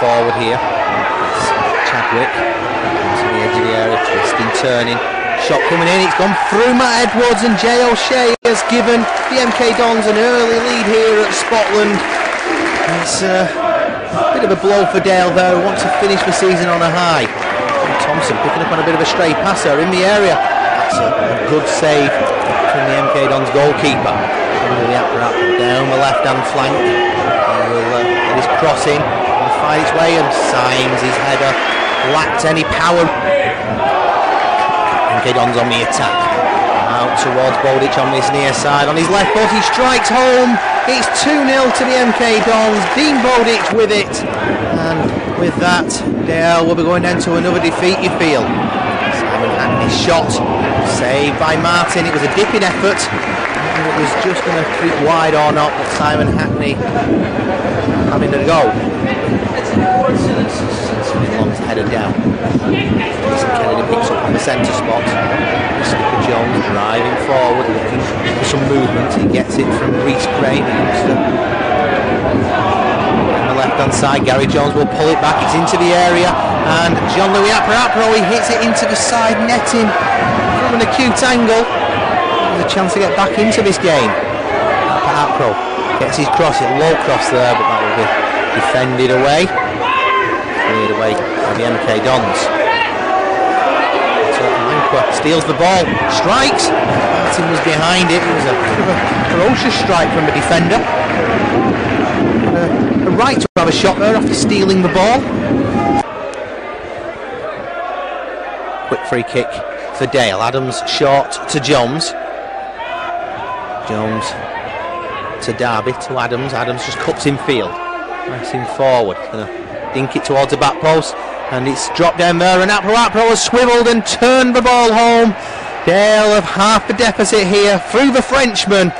forward here. Chadwick to the edge of the area, twisting, turning. Shot coming in, it's gone through Matt Edwards and Jay O'Shea has given the MK Dons an early lead here at Spotland. It's uh, a bit of a blow for Dale though, wants to finish the season on a high. Thompson picking up on a bit of a stray passer in the area. That's a, a good save from the MK Dons goalkeeper. Down the left hand flank. He will uh, get his and its way and signs his header lacked any power. MK Dons on the attack. Out towards Bowditch on this near side. On his left foot, he strikes home. It's 2 0 to the MK Dons. Dean Bowditch with it. And with that, Dale will be going down to another defeat, you feel. Simon Hackney's shot. Saved by Martin. It was a dipping effort. It was just going to creep wide or not, but Simon Hackney having a go. Long's headed down. Kennedy picks up on the centre spot. Skipper Jones driving forward, looking for some movement. He gets it from Reese Crane. On the left hand side, Gary Jones will pull it back. It's into the area, and Jean-Louis Akpro he hits it into the side netting from an acute angle. A chance to get back into this game. Akpro gets his cross, it low cross there, but that will be defended away. Cleared away by the MK Dons. Steals the ball, strikes. Martin was behind it. It was a, a ferocious strike from a defender. A, a right to have a shot there after stealing the ball. Quick free kick for Dale. Adams short to Jones. Jones to Darby to Adams. Adams just cuts in field. Pressing forward. Gonna dink it towards the back post. And it's dropped down there, and Akpro Akpro has swiveled and turned the ball home. Dale have half the deficit here through the Frenchman.